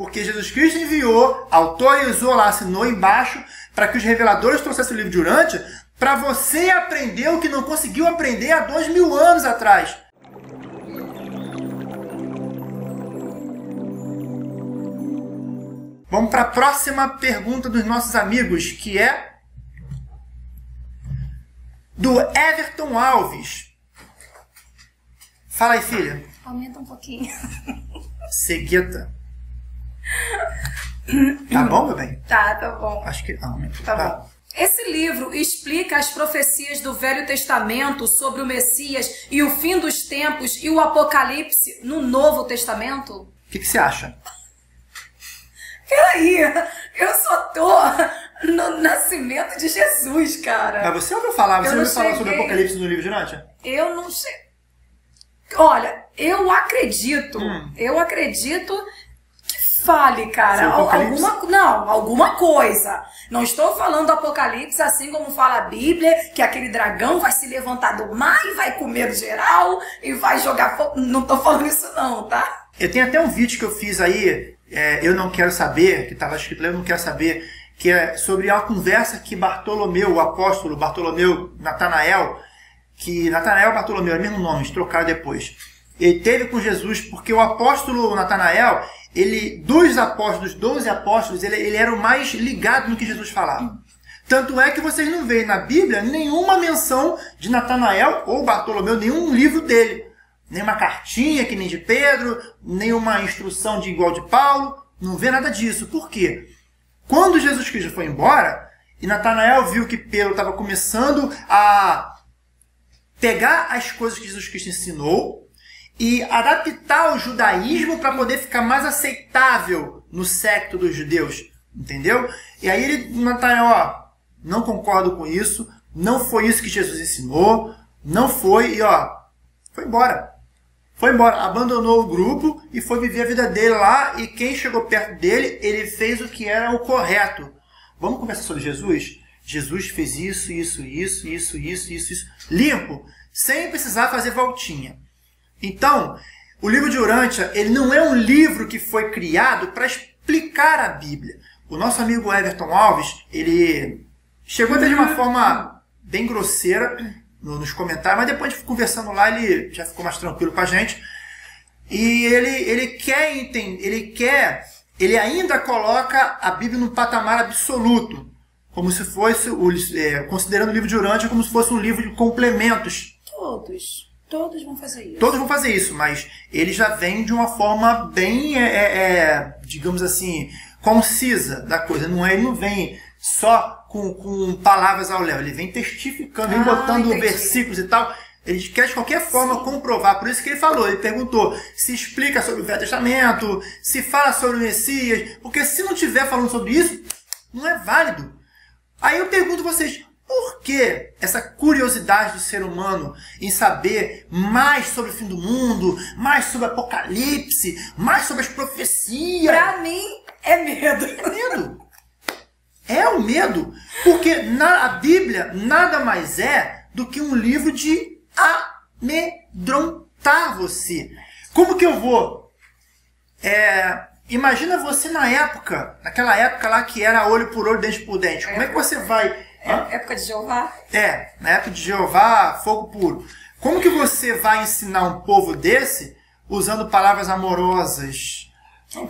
Porque Jesus Cristo enviou, autorizou lá, assinou embaixo, para que os reveladores trouxessem o livro de Urântia, para você aprender o que não conseguiu aprender há dois mil anos atrás. Vamos para a próxima pergunta dos nossos amigos, que é do Everton Alves. Fala aí, filha. Aumenta um pouquinho. Cegueta. Tá bom, meu bem? Tá, tá bom. Acho que. Não, tá, tá bom. Esse livro explica as profecias do Velho Testamento sobre o Messias e o fim dos tempos e o Apocalipse no Novo Testamento? O que, que você acha? Peraí, eu só tô no nascimento de Jesus, cara. Mas você ouviu falar, você ouviu falar sobre o Apocalipse no livro de Nátia? Eu não sei. Olha, eu acredito, hum. eu acredito fale, cara. Alguma, não, alguma coisa. Não estou falando do Apocalipse assim como fala a Bíblia, que aquele dragão vai se levantar do mar e vai comer geral e vai jogar fogo. Não estou falando isso não, tá? Eu tenho até um vídeo que eu fiz aí é, Eu Não Quero Saber, que estava escrito Eu Não Quero Saber, que é sobre uma conversa que Bartolomeu, o apóstolo Bartolomeu Natanael, que Natanael e Bartolomeu é o mesmo nome, trocaram depois. Ele teve com Jesus porque o apóstolo Natanael, ele dos apóstolos, dos 12 apóstolos, ele, ele era o mais ligado no que Jesus falava. Tanto é que vocês não veem na Bíblia nenhuma menção de Natanael ou Bartolomeu, nenhum livro dele nenhuma cartinha que nem de Pedro, nenhuma instrução de igual de Paulo, não vê nada disso. Por quê? Quando Jesus Cristo foi embora e Natanael viu que Pedro estava começando a pegar as coisas que Jesus Cristo ensinou e adaptar o judaísmo para poder ficar mais aceitável no secto dos judeus, entendeu? E aí ele, Natanael, ó, não concordo com isso, não foi isso que Jesus ensinou, não foi, e ó, foi embora foi embora, abandonou o grupo e foi viver a vida dele lá. E quem chegou perto dele, ele fez o que era o correto. Vamos conversar sobre Jesus? Jesus fez isso, isso, isso, isso, isso, isso, isso. Limpo, sem precisar fazer voltinha. Então, o livro de Urântia, ele não é um livro que foi criado para explicar a Bíblia. O nosso amigo Everton Alves, ele chegou até de uma forma bem grosseira no, nos comentários, mas depois de conversando lá, ele já ficou mais tranquilo com a gente. E ele, ele quer entender, ele quer, ele ainda coloca a Bíblia num patamar absoluto, como se fosse, o, é, considerando o livro de Urântia como se fosse um livro de complementos. Todos. Todos vão fazer isso. Todos vão fazer isso, mas ele já vem de uma forma bem, é, é, é digamos assim, concisa da coisa. Não é, ele não vem só com, com palavras ao léu, ele vem testificando, vem ah, botando entendi. versículos e tal. Ele quer de qualquer forma Sim. comprovar. Por isso que ele falou, ele perguntou se explica sobre o Velho Testamento, se fala sobre o Messias, porque se não tiver falando sobre isso, não é válido. Aí eu pergunto a vocês, por que essa curiosidade do ser humano em saber mais sobre o fim do mundo, mais sobre o apocalipse, mais sobre as profecias? Pra mim é medo. É medo. É o medo. Porque na, a Bíblia nada mais é do que um livro de amedrontar você. Como que eu vou? É, imagina você na época, naquela época lá que era olho por olho, dente por dente. Como é que você vai. É, época de Jeová? É, na época de Jeová, fogo puro. Como que você vai ensinar um povo desse usando palavras amorosas?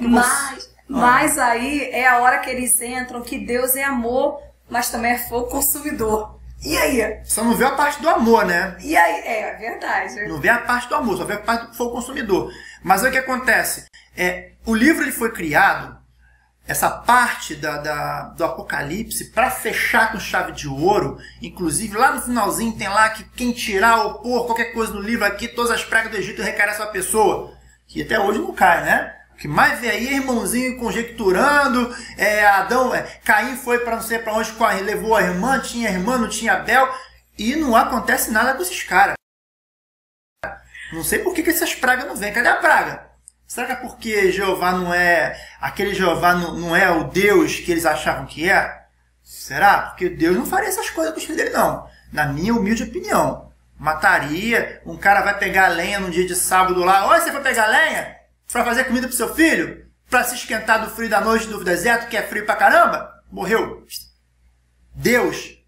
Mas, mas aí é a hora que eles entram que Deus é amor, mas também é fogo consumidor. E aí? Só não vê a parte do amor, né? E aí? É, é verdade. Não vê a parte do amor, só vê a parte do fogo consumidor. Mas o que acontece? É, o livro ele foi criado, essa parte da, da do Apocalipse, para fechar com chave de ouro. Inclusive, lá no finalzinho tem lá que quem tirar ou pôr qualquer coisa no livro aqui, todas as pragas do Egito recaem essa pessoa. Que até hoje não cai, né? que mais vê aí é irmãozinho conjecturando, é, Adão, é, Caim foi para não sei para onde, levou a irmã, tinha irmã, não tinha Abel, e não acontece nada com esses caras. Não sei por que, que essas pragas não vêm. Cadê a praga? Será que é porque Jeová não é. Aquele Jeová não, não é o Deus que eles achavam que é? Será? Porque Deus não faria essas coisas com os filhos dele, não. Na minha humilde opinião. Mataria, um cara vai pegar lenha num dia de sábado lá. Olha, você foi pegar lenha? para fazer comida pro seu filho? para se esquentar do frio da noite do deserto, que é frio pra caramba? Morreu. Deus.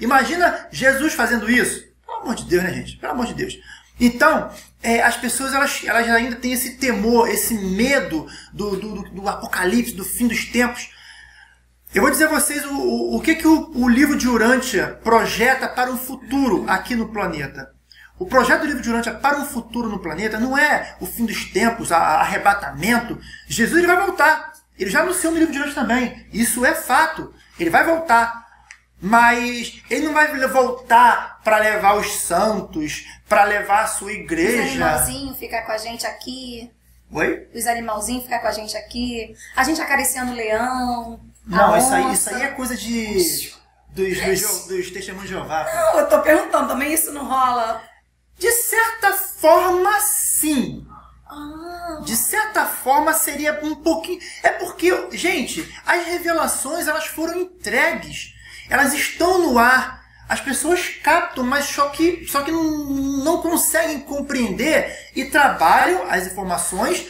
Imagina Jesus fazendo isso. Pelo amor de Deus, né, gente? Pelo amor de Deus. Então, é, as pessoas elas, elas ainda têm esse temor, esse medo do, do, do apocalipse, do fim dos tempos. Eu vou dizer a vocês o, o, o que, que o, o livro de Urântia projeta para o futuro aqui no planeta. O projeto do livro de Urântia para um futuro no planeta não é o fim dos tempos, a, a arrebatamento. Jesus ele vai voltar. Ele já anunciou no livro de Urântia também. Isso é fato. Ele vai voltar. Mas ele não vai voltar para levar os santos, para levar a sua igreja. Os animalzinhos ficar com a gente aqui. Oi? Os animalzinhos ficar com a gente aqui. A gente acariciando o leão. Não, isso aí, isso aí é coisa de. Dos, dos, dos testemunhos de Jeová. Não, eu tô perguntando, também isso não rola. De certa forma, sim. Ah. De certa forma seria um pouquinho. É porque, gente, as revelações elas foram entregues. Elas estão no ar. As pessoas captam, mas só que, só que não, não conseguem compreender e trabalham as informações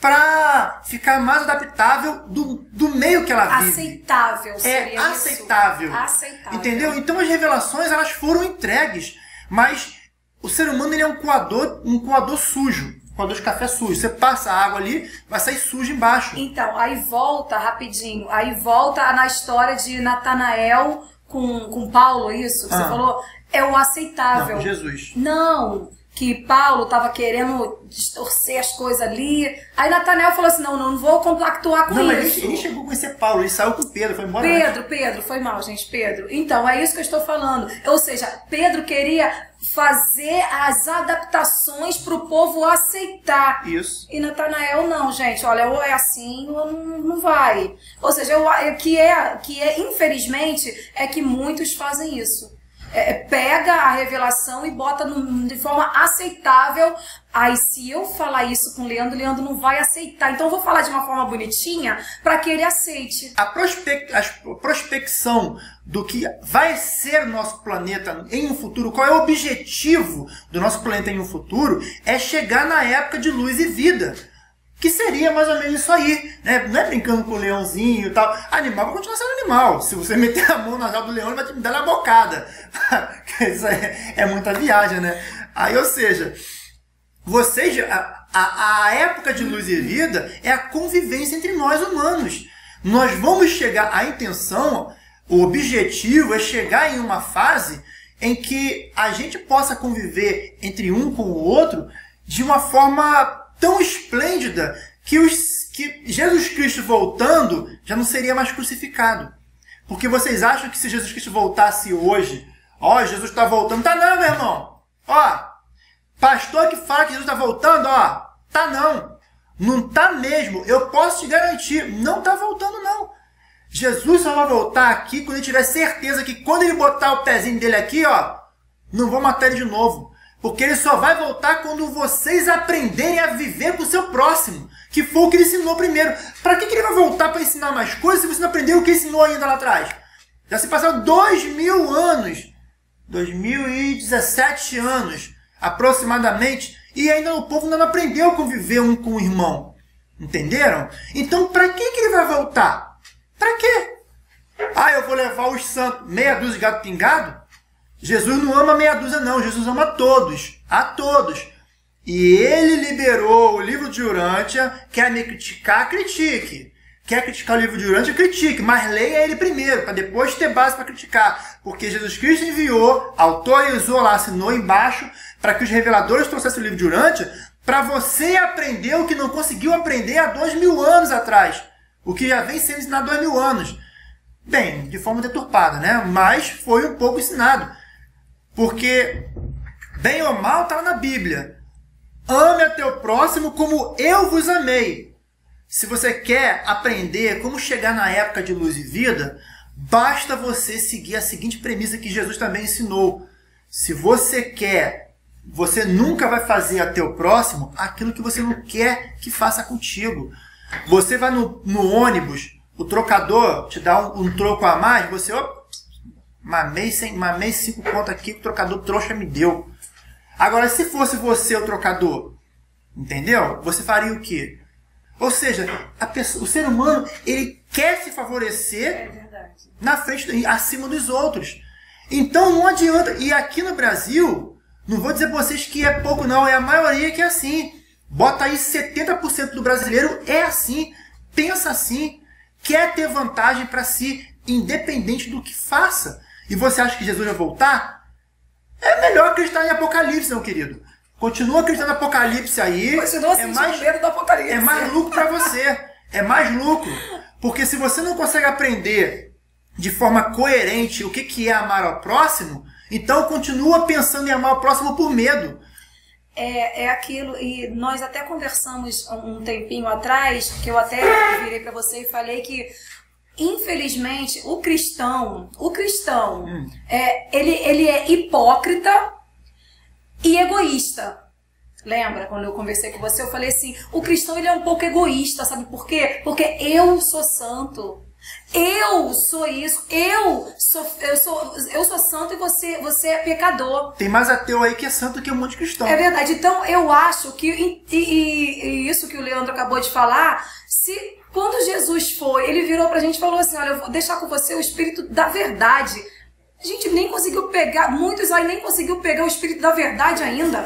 para ficar mais adaptável do, do meio que ela vive. Aceitável, É aceitável. Isso. Aceitável. Entendeu? Então as revelações elas foram entregues, mas o ser humano ele é um coador, um coador sujo. De café sujo. Você passa a água ali, vai sair sujo embaixo. Então, aí volta rapidinho. Aí volta na história de Natanael com, com Paulo, isso que ah. você falou. É o aceitável. Não, Jesus. Não que Paulo estava querendo distorcer as coisas ali. Aí Natanael falou assim: não, não, não vou compactuar com não, isso. Ele, ele chegou a conhecer Paulo, ele saiu com Pedro, foi embora. Pedro, antes. Pedro, foi mal, gente, Pedro. Então, é isso que eu estou falando. Ou seja, Pedro queria fazer as adaptações para o povo aceitar. Isso. E Natanael não, gente. Olha, ou é assim ou não, não vai. Ou seja, o que é, que é, infelizmente, é que muitos fazem isso é, é, pega a revelação e bota de forma aceitável. Aí, se eu falar isso com o Leandro, o Leandro não vai aceitar. Então, eu vou falar de uma forma bonitinha para que ele aceite. A, prospec a prospecção do que vai ser nosso planeta em um futuro, qual é o objetivo do nosso planeta em um futuro, é chegar na época de luz e vida que seria mais ou menos isso aí, né? Não é brincando com o leãozinho e tal. Animal vai continuar sendo animal. Se você meter a mão na jaula do leão, ele vai te dar na bocada. isso é, é, muita viagem, né? Aí, ou seja, vocês, a, a, a época de luz e vida é a convivência entre nós humanos. Nós vamos chegar, a intenção, o objetivo é chegar em uma fase em que a gente possa conviver entre um com o outro de uma forma tão esplêndida que, os, que Jesus Cristo voltando já não seria mais crucificado. Porque vocês acham que se Jesus Cristo voltasse hoje, ó, Jesus está voltando, tá não, meu irmão. Ó, pastor que fala que Jesus está voltando, ó, tá não. Não tá mesmo. Eu posso te garantir, não tá voltando não. Jesus só vai voltar aqui quando ele tiver certeza que quando ele botar o pezinho dele aqui, ó, não vão matar ele de novo. Porque ele só vai voltar quando vocês aprenderem a viver com o seu próximo, que foi o que ele ensinou primeiro. Para que, que ele vai voltar para ensinar mais coisas se você não aprendeu o que ensinou ainda lá atrás? Já se passaram dois mil anos, 2017 anos aproximadamente, e ainda o povo não aprendeu a conviver um com o irmão. Entenderam? Então, para que, que ele vai voltar? Para quê? Ah, eu vou levar os santos, meia dúzia de gato pingado? Jesus não ama meia dúzia, não. Jesus ama todos. A todos. E ele liberou o livro de Urântia. Quer me criticar? Critique. Quer criticar o livro de Urântia? Critique. Mas leia ele primeiro, para depois ter base para criticar. Porque Jesus Cristo enviou, autorizou lá, assinou embaixo, para que os reveladores trouxessem o livro de Urântia, para você aprender o que não conseguiu aprender há dois mil anos atrás. O que já vem sendo ensinado há dois mil anos. Bem, de forma deturpada, né? Mas foi um pouco ensinado. Porque, bem ou mal, está na Bíblia. Ame a teu próximo como eu vos amei. Se você quer aprender como chegar na época de luz e vida, basta você seguir a seguinte premissa que Jesus também ensinou. Se você quer, você nunca vai fazer a teu próximo aquilo que você não quer que faça contigo. Você vai no, no ônibus, o trocador te dá um, um troco a mais, você Mamei, sem, mamei cinco contas aqui que o trocador trouxa me deu. Agora, se fosse você o trocador, entendeu? Você faria o quê? Ou seja, pessoa, o ser humano ele quer se favorecer é na frente, acima dos outros. Então não adianta. E aqui no Brasil, não vou dizer para vocês que é pouco, não, é a maioria que é assim. Bota aí 70% do brasileiro é assim, pensa assim, quer ter vantagem para si, independente do que faça. E você acha que Jesus vai voltar? É melhor acreditar em Apocalipse, meu querido. Continua acreditando no Apocalipse aí. Continua é mais, medo do Apocalipse. É mais lucro para você. É mais lucro. Porque se você não consegue aprender de forma coerente o que, que é amar ao próximo, então continua pensando em amar o próximo por medo. É, é aquilo, e nós até conversamos um tempinho atrás, que eu até virei para você e falei que infelizmente o cristão, o cristão, hum. é, ele, ele é hipócrita e egoísta. Lembra quando eu conversei com você? Eu falei assim: o cristão ele é um pouco egoísta, sabe por quê? Porque eu sou santo. Eu sou isso, eu sou, eu sou, eu sou santo e você, você é pecador. Tem mais ateu aí que é santo que um monte de cristão. É verdade. Então eu acho que e, e, e isso que o Leandro acabou de falar, se quando Jesus foi, ele virou pra gente e falou assim: olha, eu vou deixar com você o espírito da verdade. A gente nem conseguiu pegar, muitos aí nem conseguiu pegar o espírito da verdade ainda.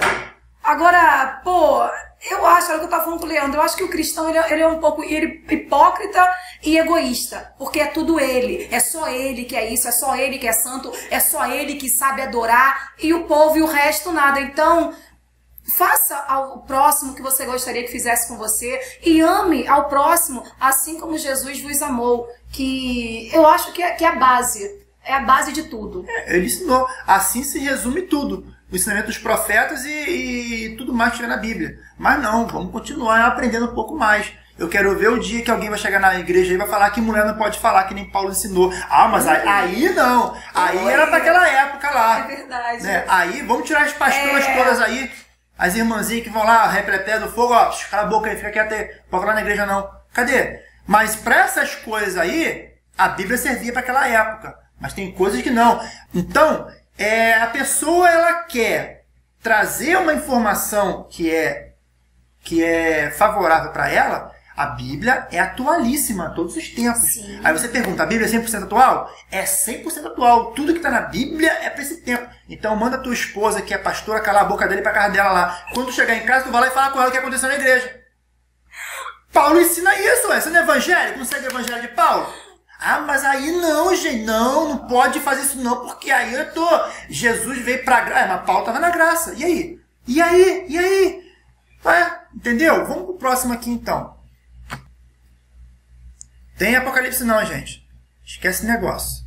Agora, pô, eu acho, era o que eu tava falando com o Leandro, eu acho que o cristão ele, é, ele é um pouco ele, hipócrita e egoísta, porque é tudo ele, é só ele que é isso, é só ele que é santo, é só ele que sabe adorar e o povo e o resto nada. Então, faça ao próximo que você gostaria que fizesse com você e ame ao próximo assim como Jesus vos amou, que eu acho que é, que é a base, é a base de tudo. É, ele ensinou, assim se resume tudo o ensinamento dos profetas e, e tudo mais que tiver na Bíblia. Mas não, vamos continuar aprendendo um pouco mais. Eu quero ver o dia que alguém vai chegar na igreja e vai falar que mulher não pode falar, que nem Paulo ensinou. Ah, mas aí, aí não. Aí era para aquela época lá. É verdade. Né? Aí, vamos tirar as pastoras é... todas aí. As irmãzinhas que vão lá, repleté do fogo, ó, cala a boca aí, fica quieto aí. Pode falar na igreja não. Cadê? Mas para essas coisas aí, a Bíblia servia para aquela época. Mas tem coisas que não. Então, é, a pessoa ela quer trazer uma informação que é que é favorável para ela, a Bíblia é atualíssima todos os tempos. Sim. Aí você pergunta, a Bíblia é 100% atual? É 100% atual. Tudo que está na Bíblia é para esse tempo. Então manda tua esposa, que é pastora, calar a boca dele para casa dela lá. Quando tu chegar em casa, tu vai lá e fala com ela o que aconteceu na igreja. Paulo ensina isso, ué. Você não é evangélico? Não segue o evangelho de Paulo? Ah, mas aí não, gente, não, não pode fazer isso não, porque aí eu tô. Jesus veio pra graça. É, mas Paulo tava na graça. E aí? E aí? E aí? É, entendeu? Vamos pro próximo aqui então. Tem Apocalipse não, gente. Esquece negócio.